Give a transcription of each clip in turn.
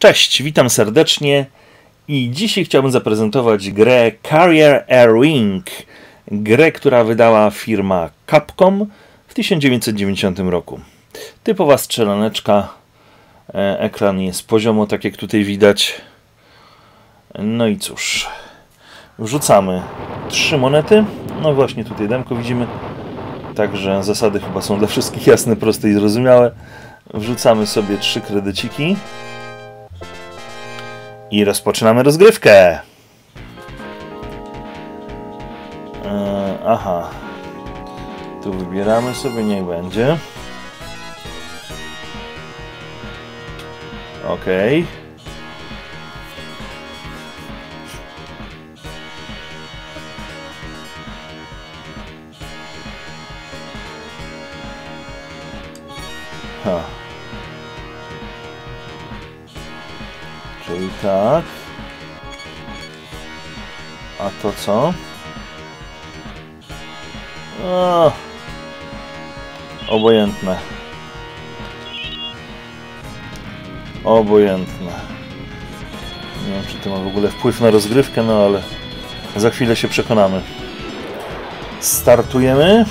Cześć, witam serdecznie i dzisiaj chciałbym zaprezentować grę Carrier Air Wing. Grę, która wydała firma Capcom w 1990 roku. Typowa strzelaneczka. E, ekran jest poziomo, tak jak tutaj widać. No i cóż. Wrzucamy trzy monety. No właśnie tutaj demko widzimy. Także zasady chyba są dla wszystkich jasne, proste i zrozumiałe. Wrzucamy sobie trzy kredyciki. I rozpoczynamy rozgrywkę. E, aha. Tu wybieramy sobie, niech będzie. Ha. Tak. A to co? O, obojętne. Obojętne. Nie wiem, czy to ma w ogóle wpływ na rozgrywkę, no ale za chwilę się przekonamy. Startujemy.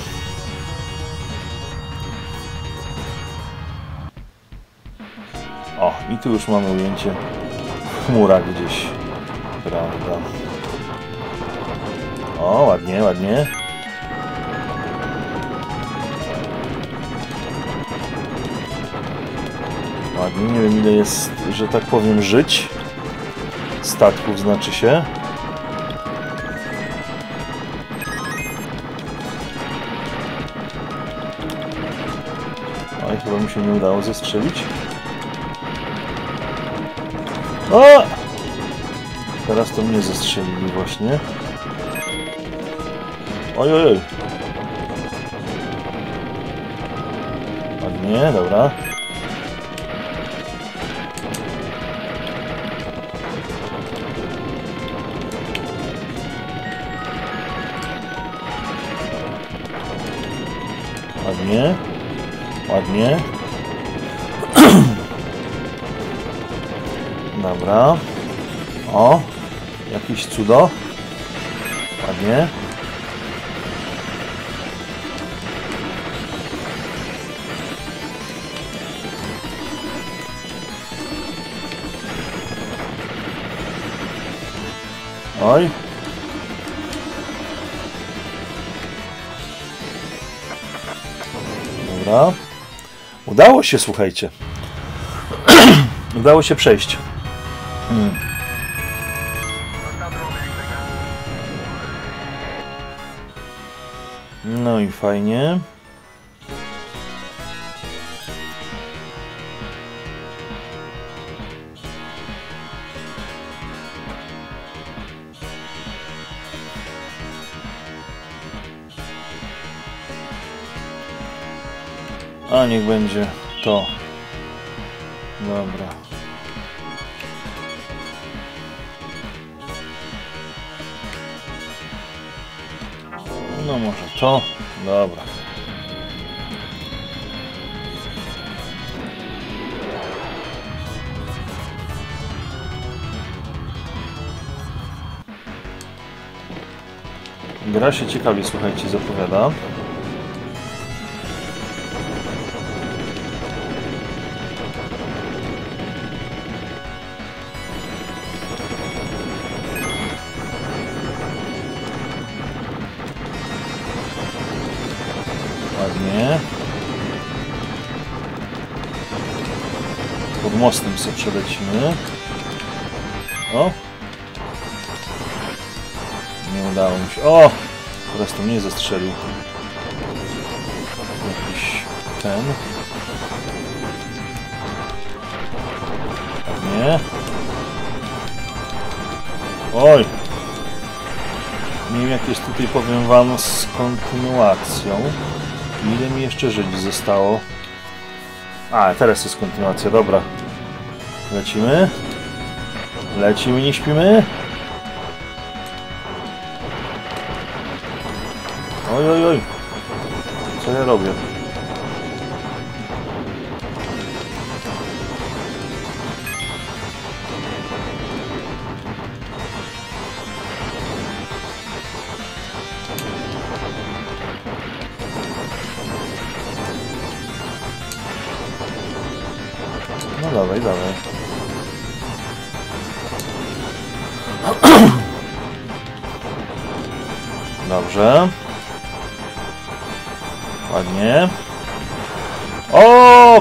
O, i tu już mamy ujęcie w chmurach gdzieś. Prawda. O, ładnie, ładnie. Ładnie, nie wiem ile jest, że tak powiem, żyć. Statków znaczy się. Oj, chyba mi się nie udało zestrzelić. O! Teraz to mnie zestrzelili właśnie. Oj, oj, oj. Ładnie, dobra. Ładnie. Ładnie. Dobra. O! Jakieś cudo. Ładnie. Oj. Dobra. Udało się, słuchajcie. Udało się przejść. Hmm. No i fajnie. A niech będzie to. Dobra. No może to. Dobra. Gra się ciekawie, słuchajcie, zapowiada. Mostem sobie przelecimy. O! Nie udało mi się. O! Teraz to mnie zastrzelił. Jakiś ten. Nie. Oj! Nie wiem jak jest tutaj, powiem wam, z kontynuacją. Ile mi jeszcze żyć zostało? A, teraz jest kontynuacja, dobra. Lecimy. Lecimy, nie śpimy. Oj, oj, oj. Co ja robię?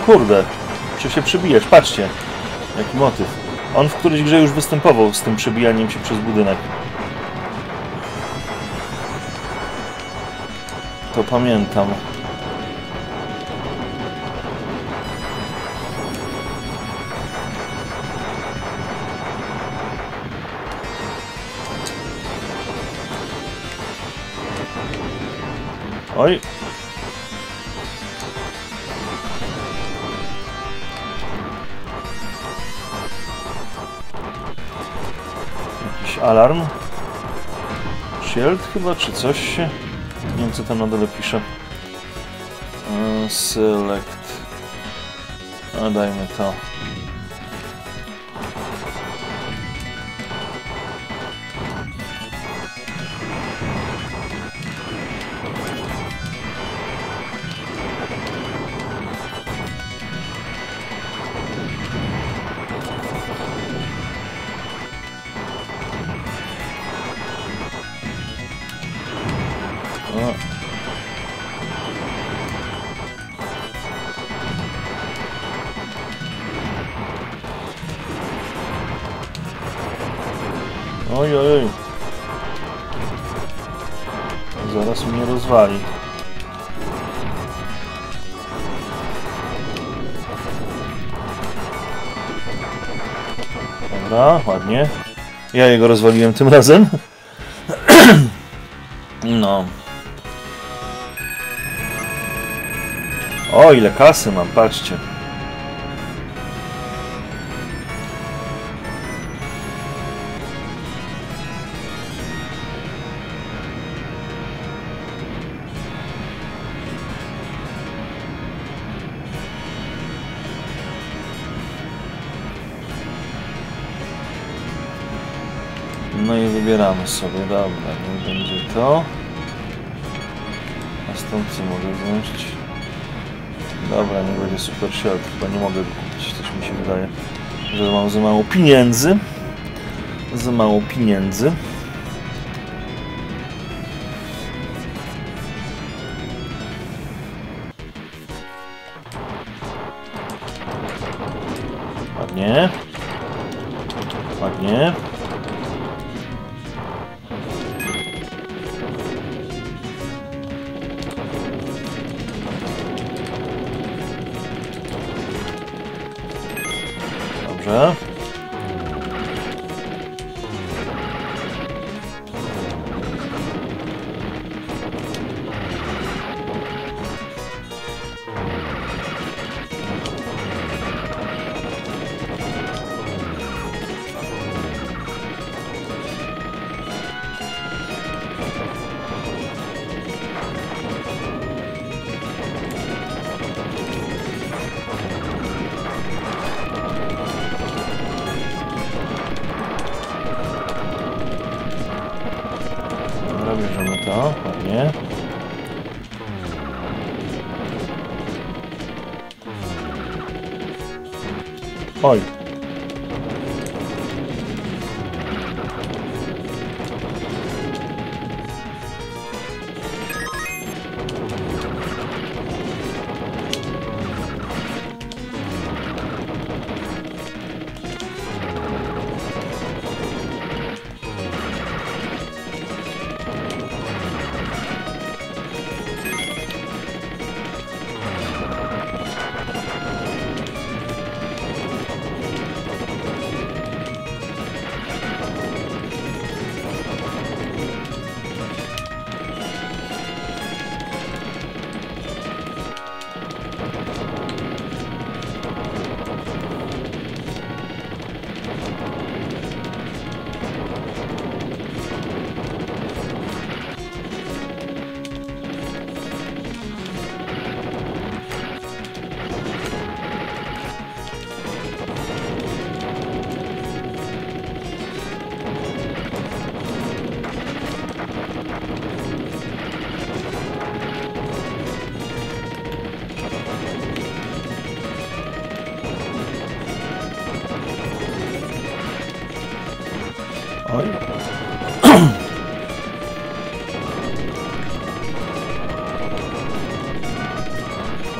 Kurde! Czy się przybijesz? Patrzcie. Jaki motyw. On w którejś grze już występował z tym przebijaniem się przez budynek. To pamiętam. Alarm. Shield chyba, czy coś się... Nie wiem, co tam na dole pisze. E, Select. A dajmy to. Ja jego rozwaliłem tym razem. No. O, ile kasy mam, patrzcie. Wybieramy sobie, dobra, niech będzie to. Co mogę wziąć? Dobra, nie będzie super shield, chyba nie mogę go kupić, coś mi się wydaje. Że mam za mało pieniędzy. Za mało pieniędzy. Oj.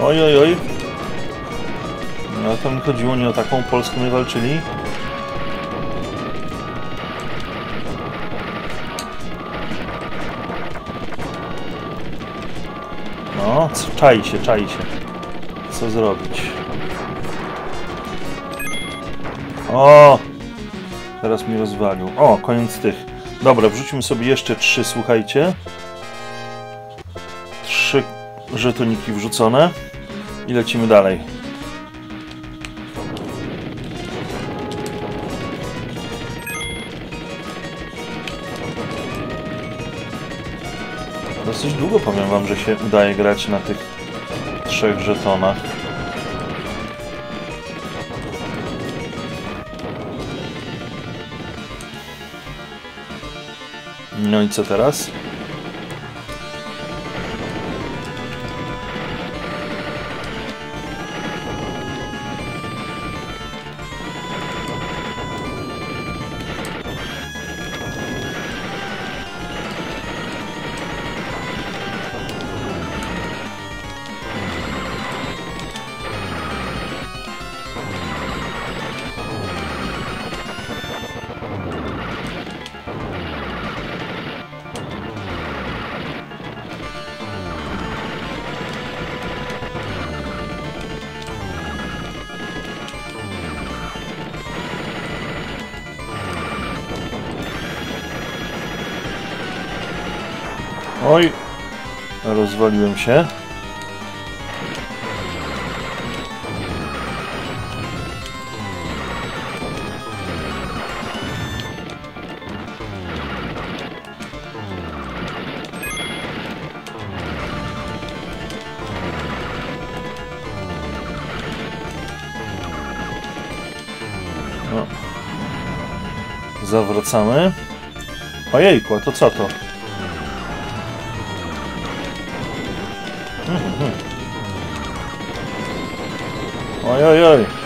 Oj, oj, oj. No to mi chodziło nie o taką Polską nie walczyli. No, czai się, czai się. Co zrobić? O! Teraz mi rozwalił. O, koniec tych. Dobra, wrzućmy sobie jeszcze trzy, słuchajcie. Trzy żetoniki wrzucone. I lecimy dalej. Dosyć długo powiem wam, że się udaje grać na tych trzech żetonach. No i co teraz? Oj, rozwaliłem się. No. Zawracamy. Ojejku, a to co to? Oj, oj, oj.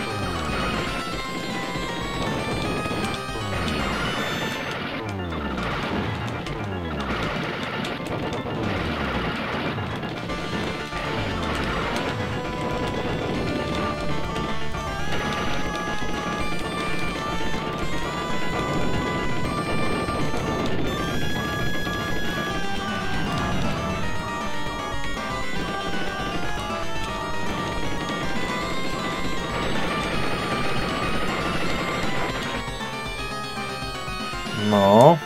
No.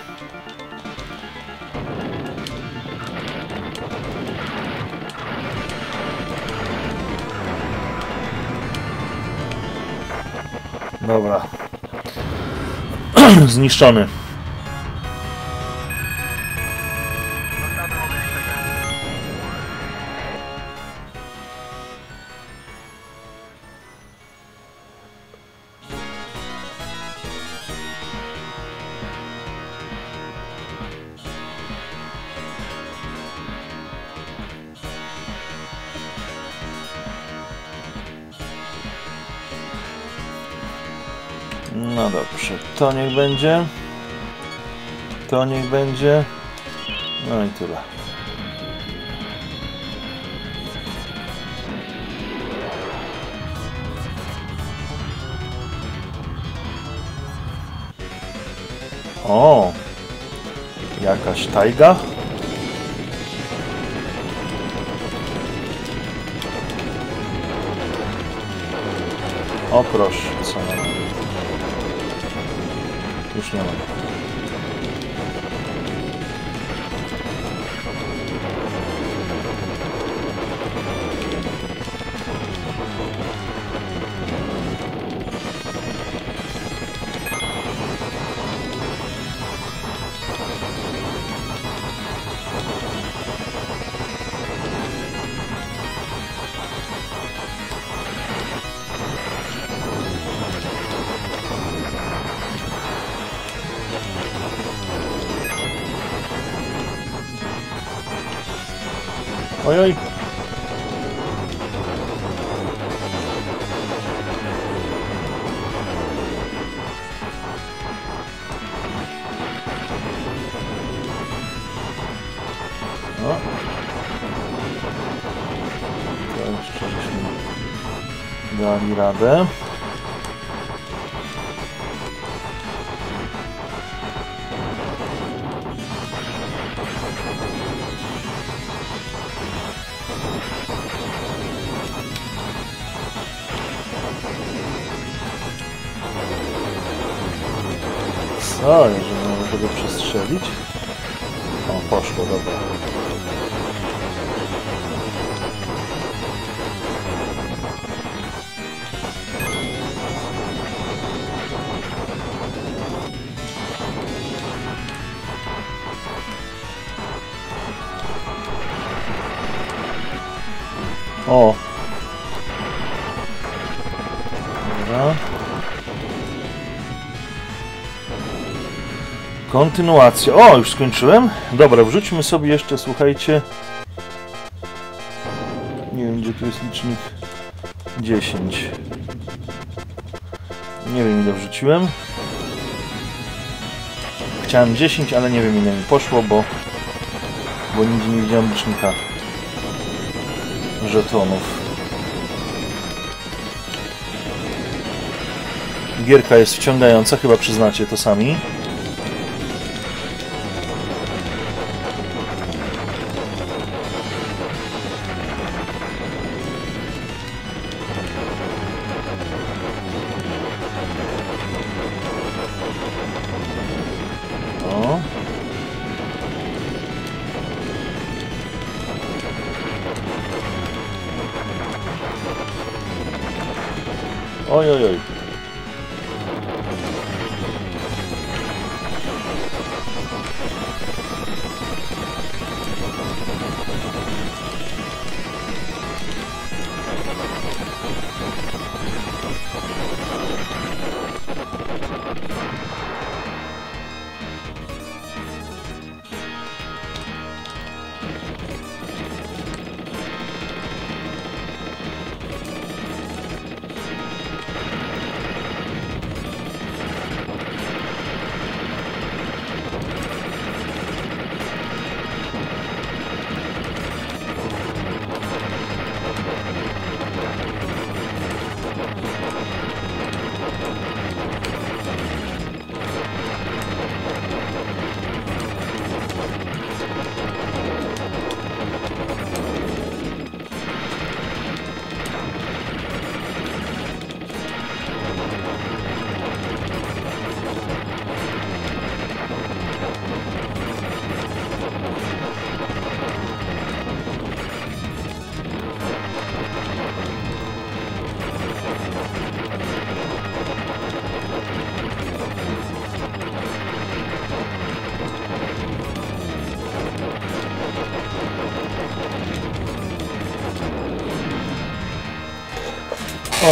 Dobra. Zniszczony. Będzie. To niech będzie. No i tyle. O! Jakaś tajga. O proszę, co ja mam? Już nie radę. Co, jeżeli mamy tego przestrzelić? O, poszło, dobra. O! Dobra. Kontynuacja. O, już skończyłem. Dobra, wrzućmy sobie jeszcze, słuchajcie. Nie wiem, gdzie tu jest licznik. 10. Nie wiem, ile wrzuciłem. Chciałem 10, ale nie wiem, ile mi poszło, bo, bo nigdzie nie widziałem licznika żetonów. Gierka jest wciągająca, chyba przyznacie to sami.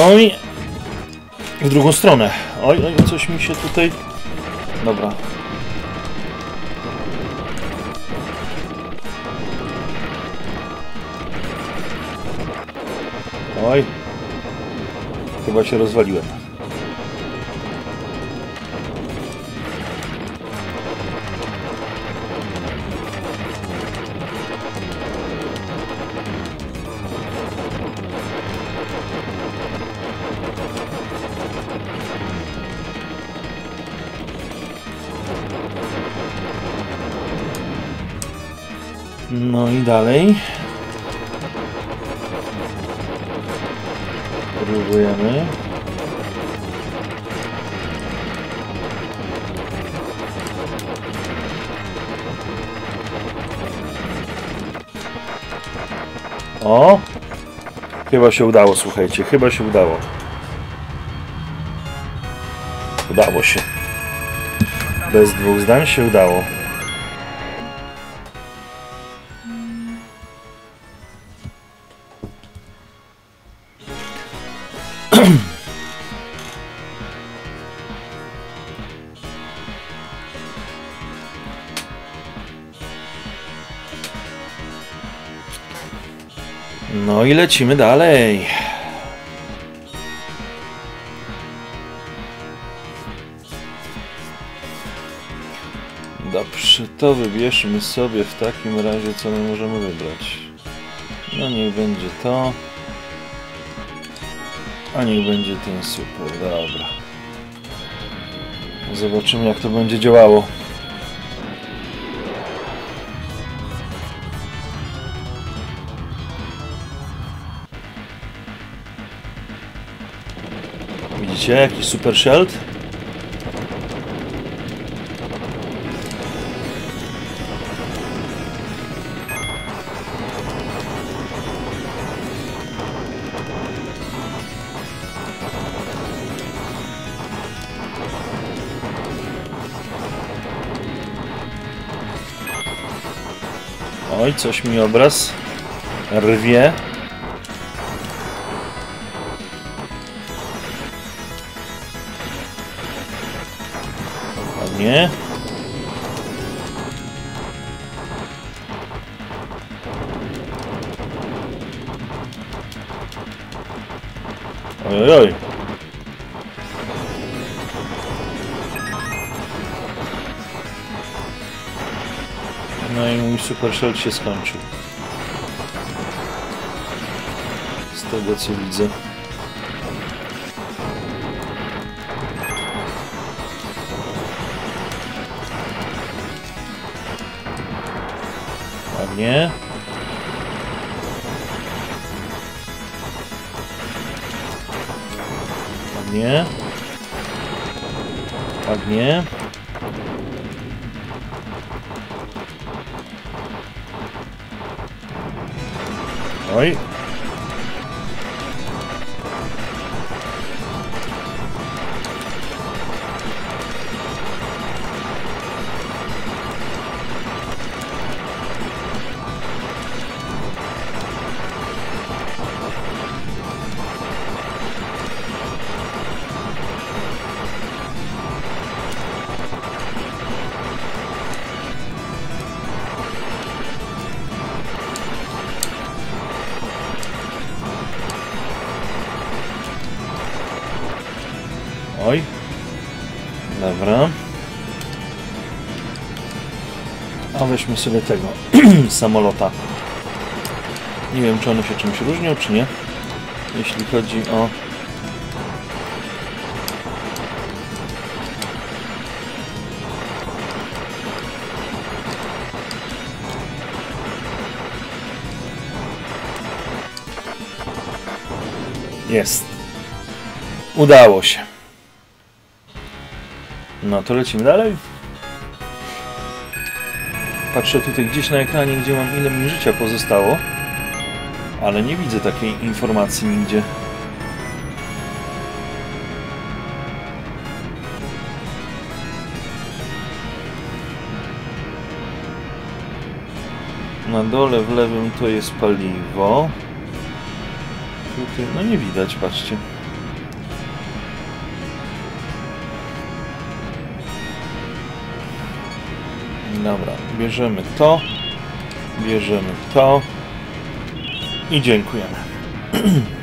Oj. W drugą stronę. Oj, oj, coś mi się tutaj... Dobra. Oj. Chyba się rozwaliłem. No i dalej. Próbujemy. O! Chyba się udało, słuchajcie, chyba się udało. Udało się. Bez dwóch zdań się udało. I lecimy dalej. Dobrze, to wybierzmy sobie w takim razie, co my możemy wybrać. No niech będzie to. A niech będzie ten super, dobra. Zobaczymy jak to będzie działało. Widzicie jakiś super shield? Oj, coś mi obraz rwie. Ładnie. Oj, oj, oj. No i mój super shell się skończył. Z tego co widzę. Ładnie. Ładnie. Ładnie. Oj. Dobra. A weźmy sobie tego samolota. Nie wiem, czy one się czymś różnią, czy nie. Jeśli chodzi o... Jest. Udało się. No to lecimy dalej. Patrzę tutaj gdzieś na ekranie, gdzie mam ile mi życia pozostało. Ale nie widzę takiej informacji nigdzie. Na dole w lewym to jest paliwo. Tutaj, no nie widać, patrzcie. Bierzemy to, bierzemy to i dziękujemy.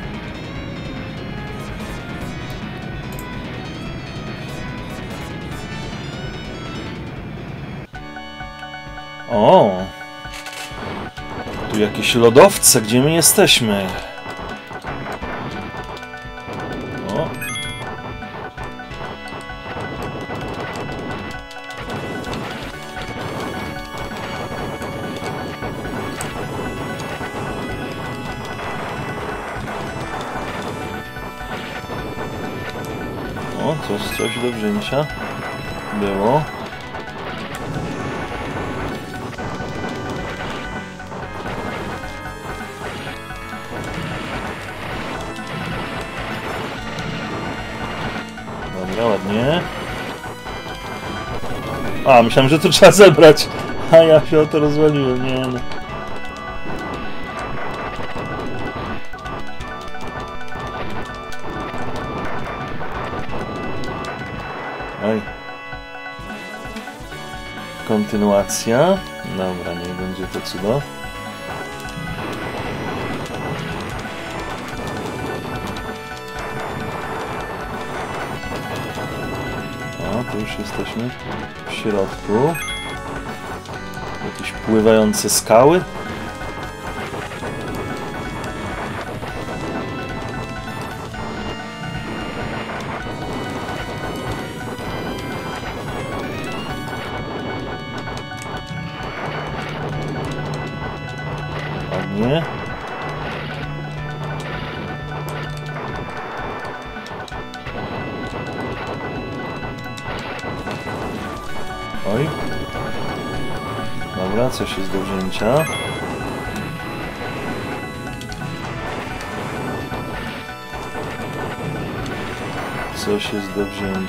O! Tu jakieś lodowce, gdzie my jesteśmy? Do wzięcia było. Dobra, ładnie. A, myślałem, że to trzeba zebrać. A ja się o to rozwaliłem, nie no. Kontynuacja. Dobra, niech będzie to cudo. O, tu już jesteśmy w środku. Jakieś pływające skały.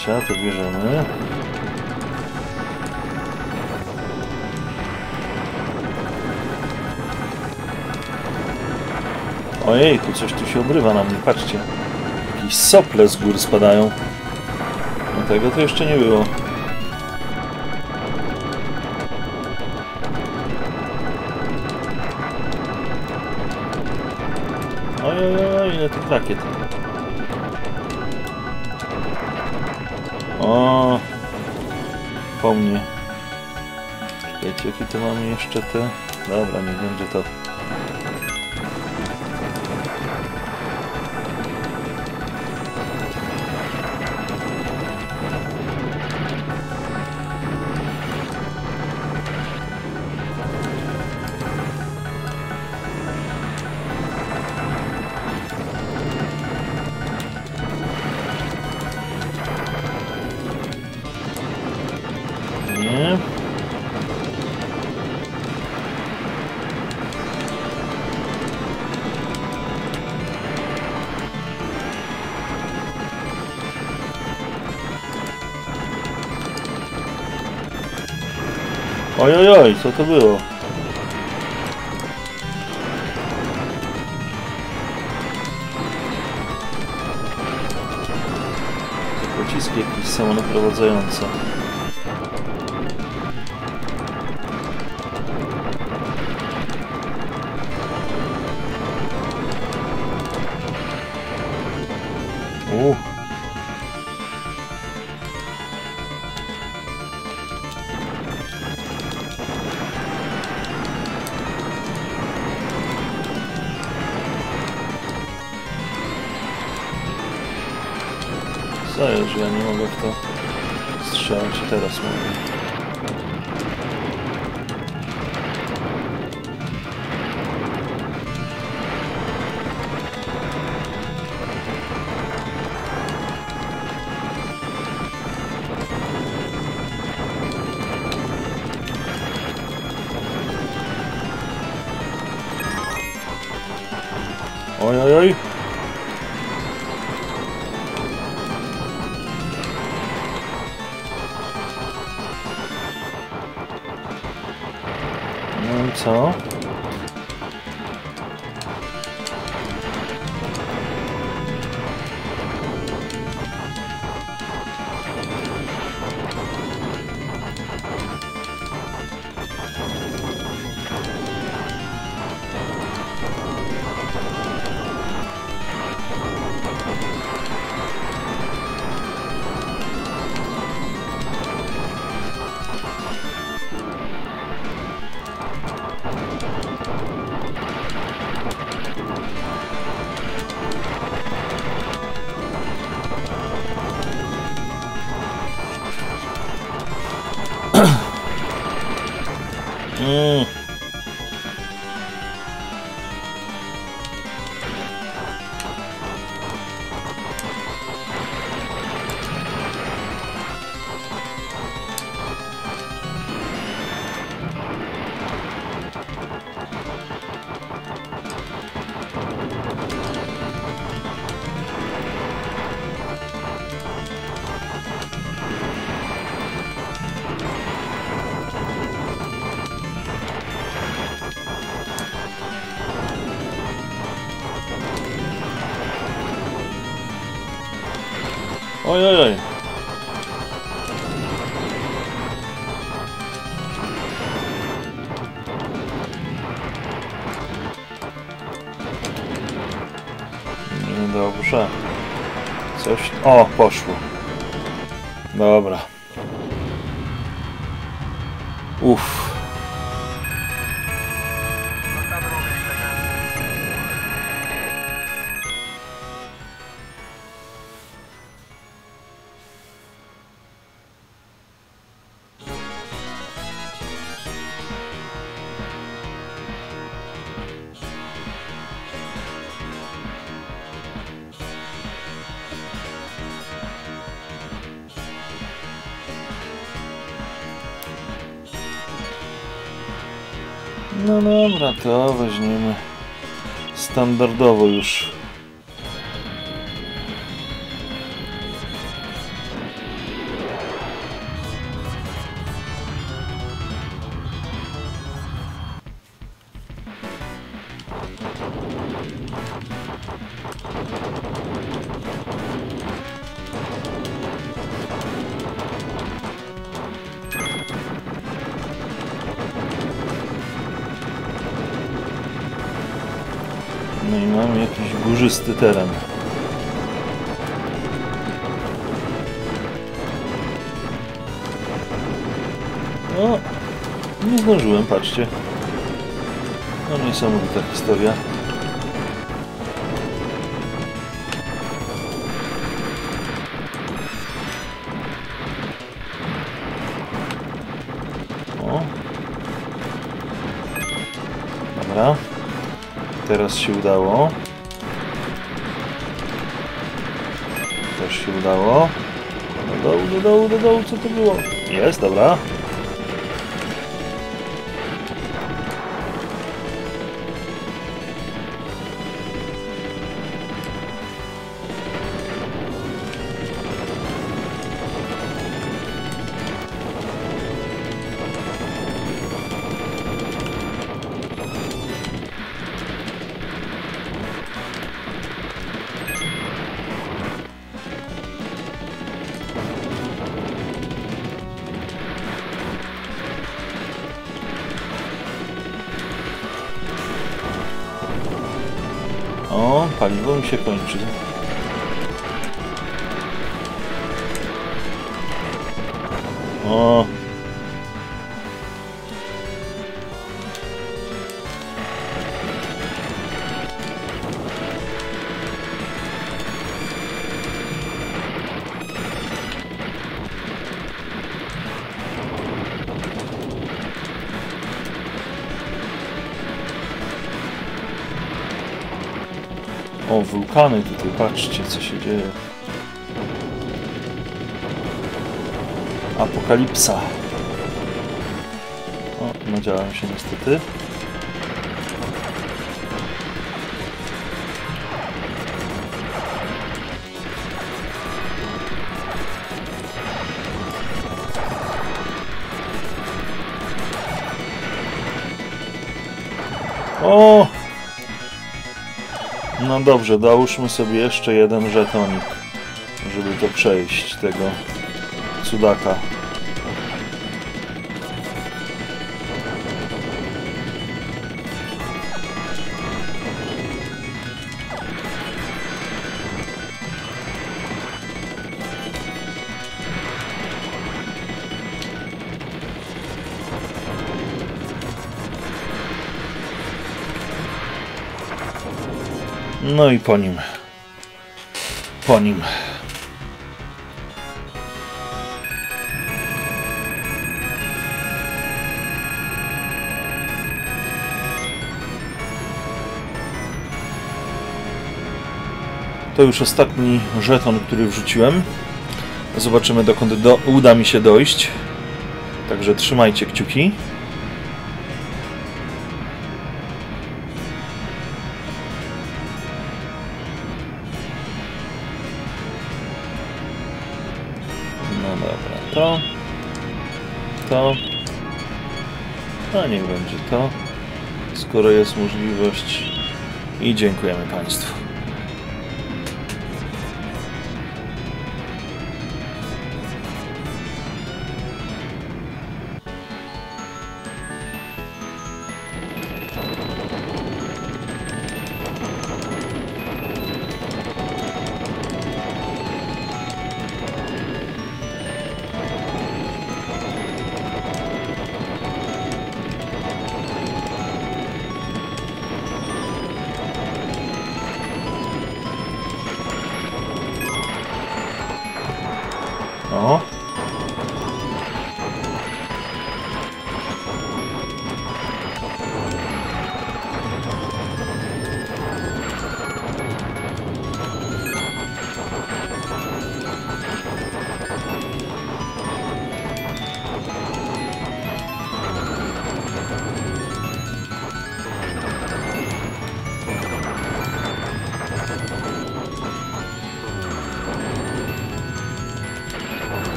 Wzięcia, to bierzemy. Ojej, tu coś tu się obrywa na mnie, patrzcie. Jakieś sople z gór spadają. No tego to jeszcze nie było. Oj, oj, oj, ile tych rakiet. O, po mnie. Czekajcie, jakie tu mamy jeszcze te... Dobra, niech będzie to. Co to było? Pociski jakieś samonaprowadzające. Że ja nie mogę w to strzelać teraz mogę. Oj, oj, oj. Dobrze. Coś... O, poszło. Dobra. Uff. To weźmiemy standardowo już. Mamy jakiś górzysty teren. No, nie zdążyłem, patrzcie. No niesamowita historia. Teraz się udało. Też się udało. Do dołu, do dołu, do dołu, co to było? Jest, dobra. Paliwo mi się kończy. O. O, wulkany tutaj, patrzcie co się dzieje. Apokalipsa. O, nadziałem się niestety. O! No dobrze, dołóżmy sobie jeszcze jeden żetonik, żeby to przejść, tego cudaka. No i po nim. Po nim. To już ostatni żeton, który wrzuciłem. Zobaczymy dokąd do, uda mi się dojść. Także trzymajcie kciuki. Dobra, to, to, a niech będzie to, skoro jest możliwość i dziękujemy Państwu.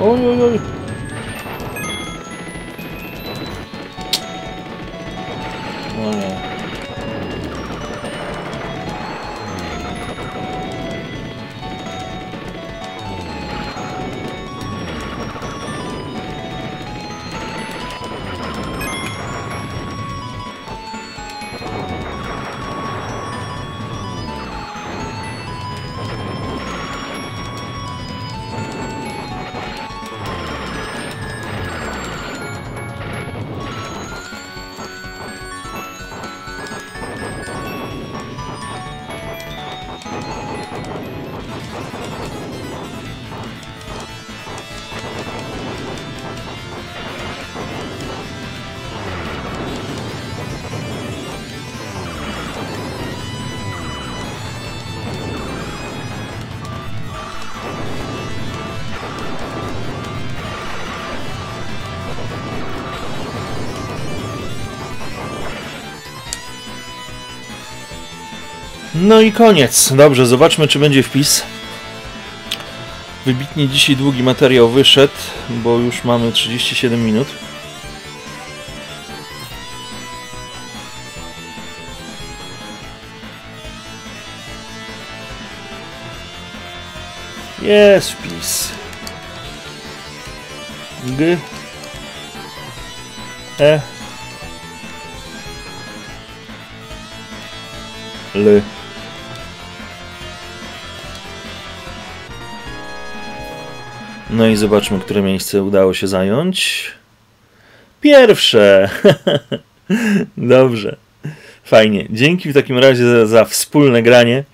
Oj, oj, oj. No i koniec. Dobrze, zobaczmy, czy będzie wpis. Wybitnie dzisiaj długi materiał wyszedł, bo już mamy 37 minut. Jest wpis. G. E. L. No i zobaczmy, które miejsce udało się zająć. Pierwsze! Dobrze. Fajnie. Dzięki w takim razie za, za wspólne granie.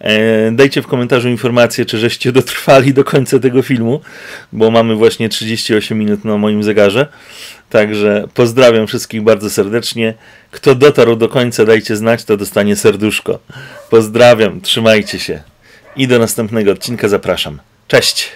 E, dajcie w komentarzu informację, czy żeście dotrwali do końca tego filmu, bo mamy właśnie 38 minut na moim zegarze. Także pozdrawiam wszystkich bardzo serdecznie. Kto dotarł do końca, dajcie znać, to dostanie serduszko. Pozdrawiam, trzymajcie się i do następnego odcinka zapraszam. Cześć!